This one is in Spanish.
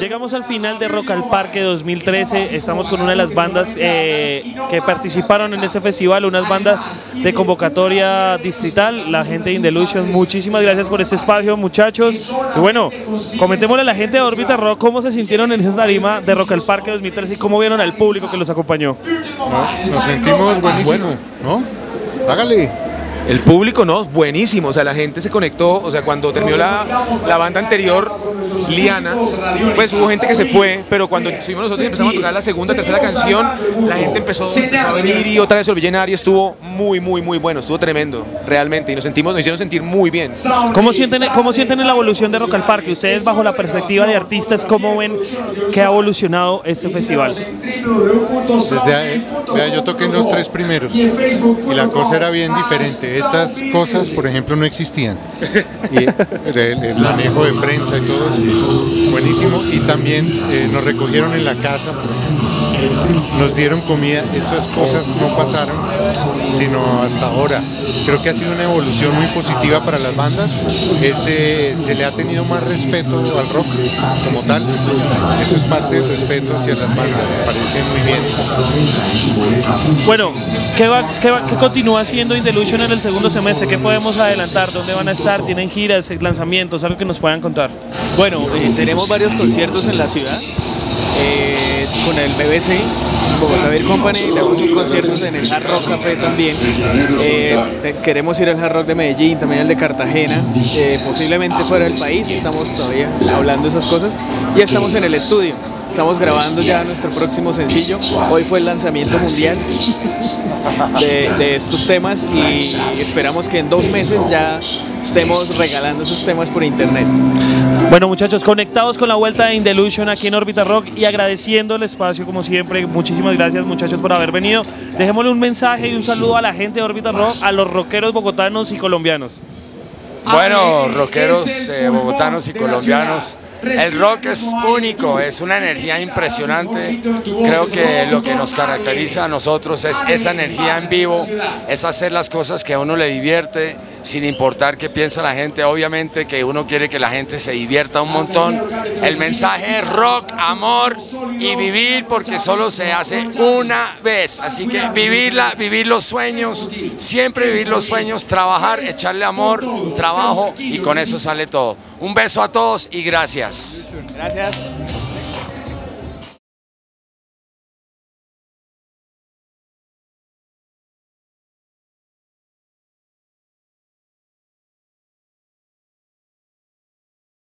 Llegamos al final de Rock al Parque 2013. Estamos con una de las bandas eh, que participaron en este festival, unas bandas de convocatoria distrital, la gente de Indelusion. Muchísimas gracias por este espacio, muchachos. Y bueno, comentémosle a la gente de Orbita Rock cómo se sintieron en esa tarima de Rock al Parque 2013 y cómo vieron al público que los acompañó. nos sentimos buenísimo, ¿no? Hágale. El público, no, buenísimo. O sea, la gente se conectó. O sea, cuando terminó la, la banda anterior, Liana, pues hubo gente que se fue, pero cuando subimos nosotros y empezamos a tocar la segunda, tercera canción, la gente empezó a venir y otra vez se llenar y estuvo muy, muy, muy bueno. Estuvo tremendo, realmente. Y nos sentimos, nos hicieron sentir muy bien. ¿Cómo sienten, cómo sienten la evolución de Rock al Parque? Ustedes, bajo la perspectiva de artistas, ¿cómo ven que ha evolucionado este festival? Desde ahí, vea, yo toqué en los tres primeros y la cosa era bien diferente estas cosas, por ejemplo, no existían. Y el, manejo de prensa y todo eso, buenísimo. Y también eh, nos recogieron en la casa, nos dieron comida. Estas cosas no pasaron, sino hasta ahora. Creo que ha sido una evolución muy positiva para las bandas. se le ha tenido más respeto al rock como tal. Eso es parte del respeto hacia las bandas. Me parece muy bien. Bueno, ¿qué, va, qué, continúa haciendo Indelusion en el segundo semestre? ¿Qué podemos adelantar? ¿Dónde van a estar? ¿Tienen giras, lanzamientos? ¿Algo que nos puedan contar? Bueno, eh, tenemos varios conciertos en la ciudad. Eh, con el BBC, Bogotá Beer Company, tenemos un concierto en el Hard Rock Café también. Eh, queremos ir al Hard Rock de Medellín, también al de Cartagena, posiblemente fuera del país, estamos todavía hablando de esas cosas. Y estamos en el estudio. Estamos grabando ya nuestro próximo sencillo. Hoy fue el lanzamiento mundial de, estos temas y esperamos que en dos meses ya estemos regalando esos temas por internet. Bueno muchachos, conectados con la vuelta de Indelusion aquí en Orbita Rock y agradeciendo el espacio como siempre. Muchísimas gracias muchachos por haber venido. Dejémosle un mensaje y un saludo a la gente de Orbita Rock, a los rockeros bogotanos y colombianos. Bueno, rockeros eh, bogotanos y colombianos. El rock es único, es una energía impresionante. Creo que lo que nos caracteriza a nosotros es esa energía en vivo, es hacer las cosas que a uno le divierte, sin importar qué piensa la gente. Obviamente que uno quiere que la gente se divierta un montón. El mensaje es rock, amor y vivir porque solo se hace una vez. Así que vivirla, vivir los sueños, siempre vivir los sueños, trabajar, echarle amor, y con eso sale todo. Un beso a todos y gracias. Gracias.